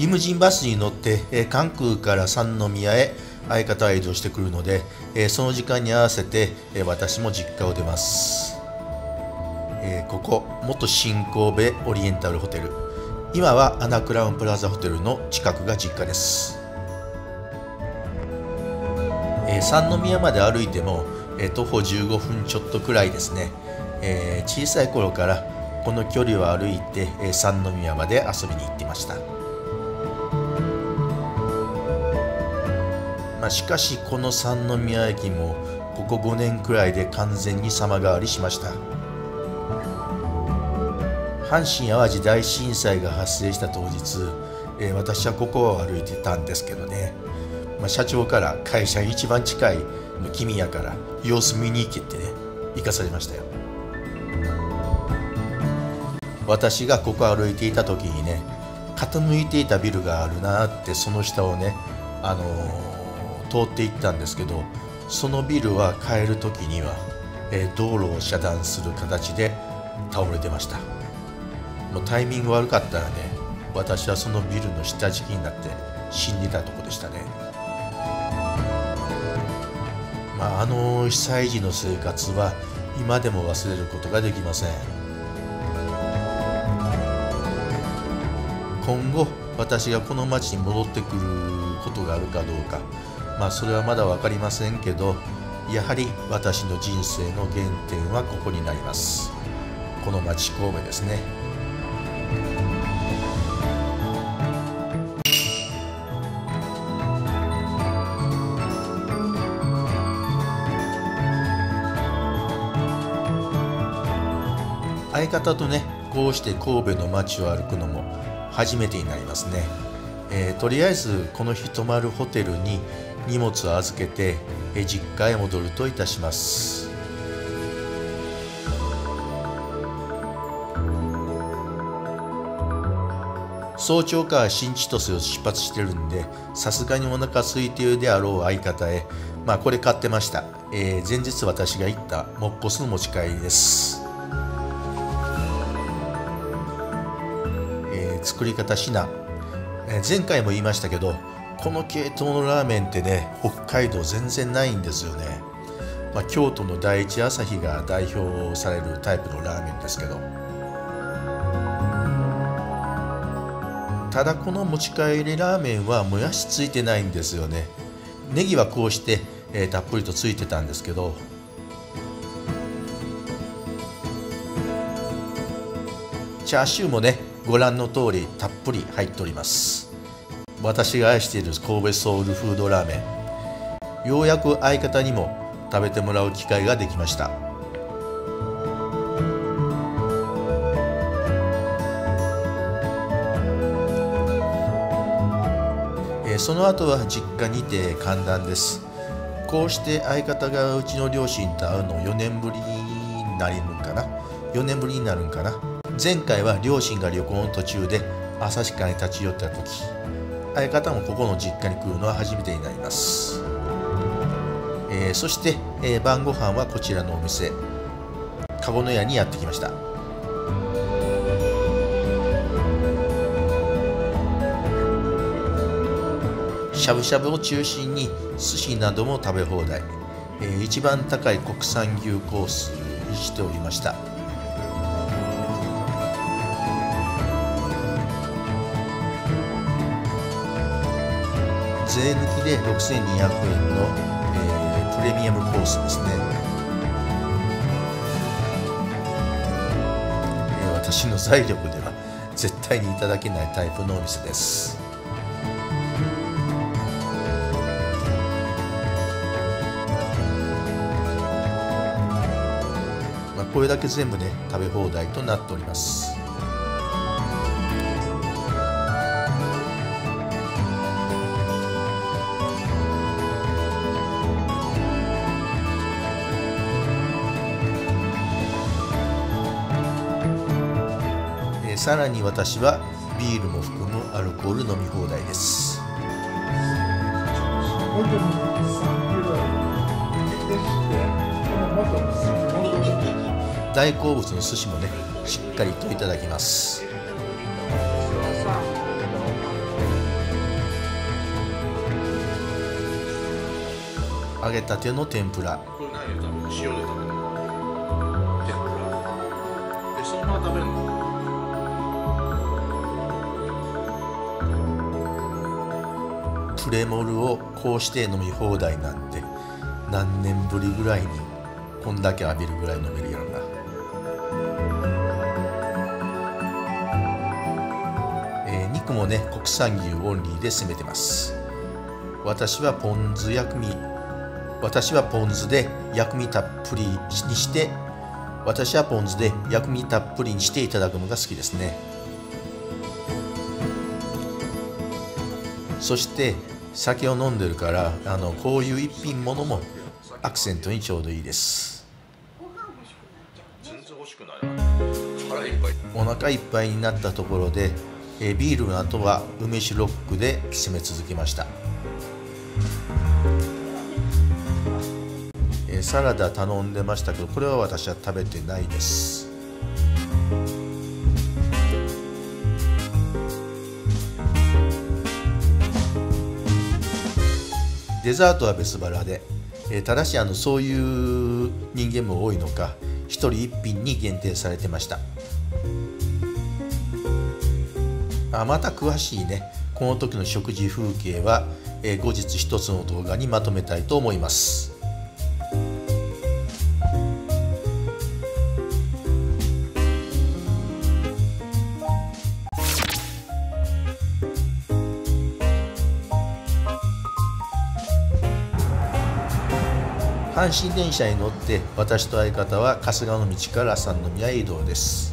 リムジンバスに乗って、え関空から三宮へ相方は移動してくるので、えその時間に合わせて、え私も実家を出ます、えここ元新神戸オリエンタルホテル。今はアナクラウンプラザホテルの近くが実家です、え三宮まで歩いても、え徒歩15分ちょっとくらいですね、え小さい頃からこの距離を歩いて、え三宮まで遊びに行ってました。まあ、しかしこの三宮駅もここ5年くらいで完全に様変わりしました。阪神・淡路大震災が発生した当日、えー、私はここを歩いてたんですけどね、まあ、社長から会社一番近い君やから様子見に行けってね行かされましたよ。私がここ歩いていた時にね傾いていたビルがあるなってその下をねあのー通っていったんですけどそのビルは帰る時には、えー、道路を遮断する形で倒れてました。もうタイミング悪かったらね私はそのビルの下敷きになって死んでたとこでしたね。まああの被災時の生活は今でも忘れることができません。今後私がこの町に戻ってくることがあるかどうかまあそれはまだ分かりませんけどやはり私の人生の原点はここになります。この町神戸ですね。相方とねこうして神戸の街を歩くのも初めてになりますね、えー、とりあえずこの日泊まるホテルに荷物を預けて実家へ戻るといたします。早朝から新千歳を出発してるんでさすがにお腹空いているであろう相方へまあこれ買ってました、えー、前日私が行ったモッコスの持ち帰りです、えー、作り方品、えー、前回も言いましたけどこの系統のラーメンってね北海道全然ないんですよね、まあ、京都の第一朝日が代表されるタイプのラーメンですけど。ただこの持ち帰りラーメンはもやしついてないんですよね。ネギはこうして、えー、たっぷりとついてたんですけど。チャーシューもねご覧の通りたっぷり入っております。私が愛している神戸ソウルフードラーメン。ようやく相方にも食べてもらう機会ができました。その後は実家にて観覧です。こうして相方がうちの両親と会うの4年ぶりになるんかな。4年ぶりになるんかな。前回は両親が旅行の途中で旭川に立ち寄った時。相方もここの実家に来るのは初めてになります、えー、そして、えー、晩ご飯はこちらのお店。籠の屋にやってきました。しゃぶしゃぶを中心に寿司なども食べ放題、えー、一番高い国産牛コースにしておりました。税抜きで6200円の、えー、プレミアムコースですね、えー、私の財力では絶対にいただけないタイプのお店です。まあ、これだけ全部ね食べ放題となっております。えさらに私はビールも含むアルコール飲み放題です。大好物の寿司もねしっかりといただきます。揚げたての天ぷら。これ何で食べる塩で食べる天ぷら。えそのまま食べるの？プレモルをこうして飲み放題なんて何年ぶりぐらいにこんだけ浴びるぐらい飲めるやろなえー肉もね国産牛オンリーで攻めてます。私はポン酢薬味私はポン酢で薬味たっぷりにして私はポン酢で薬味たっぷりにしていただくのが好きですね。そして酒を飲んでるからあのこういう一品ものもアクセントにちょうどいいです。お腹いっぱいになったところでえービールの後は梅酒ロックで攻め続けました。えーサラダ頼んでましたけどこれは私は食べてないですデザートは別腹で、えーただしあのそういう人間も多いのか1人1品に限定されてました。あまた詳しいねこの時の食事風景は、えー後日一つの動画にまとめたいと思います。阪神電車に乗って私と相方は春日の道から三宮へ移動です。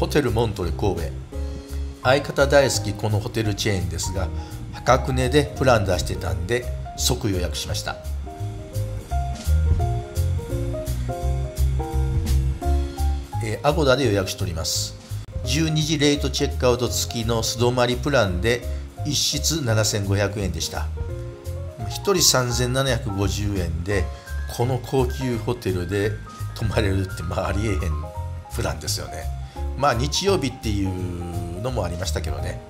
ホテルモントレ神戸。相方大好きこのホテルチェーンですが破格値でプラン出してたんで即予約しました。えーアゴダで予約しております。12時レートチェックアウト付きの素泊まりプランで1室7500円でした。1人3750円でこの高級ホテルで泊まれるってまあありえへんプランですよね。まあ日曜日っていうのもありましたけどね。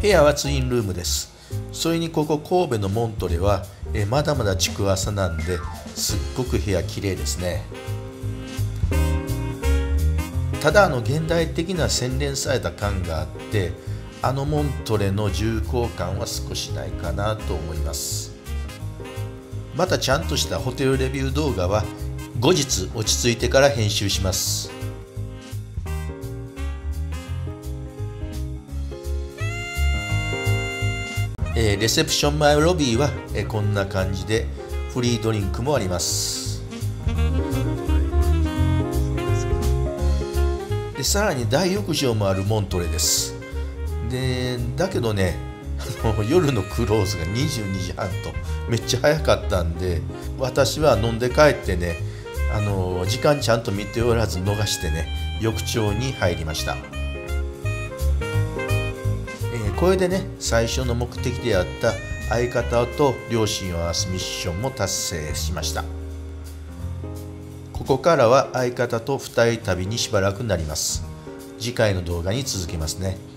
部屋はツインルームです。それにここ神戸のモントレはえまだまだ築浅なんですっごく部屋綺麗ですね。ただあの現代的な洗練された感があってあのモントレの重厚感は少しないかなと思います。またちゃんとしたホテルレビュー動画は後日落ち着いてから編集します。えーレセプション前ロビーは、えーこんな感じでフリードリンクもあります。でさらに大浴場もあるモントレです。でだけどねあの夜のクローズが22時半とめっちゃ早かったんで私は飲んで帰ってねあの時間ちゃんと見ておらず逃してね浴場に入りました、えーこれでね最初の目的であった相方と両親を合わすミッションも達成しました。ここからは相方と2人旅にしばらくなります。次回の動画に続きますね。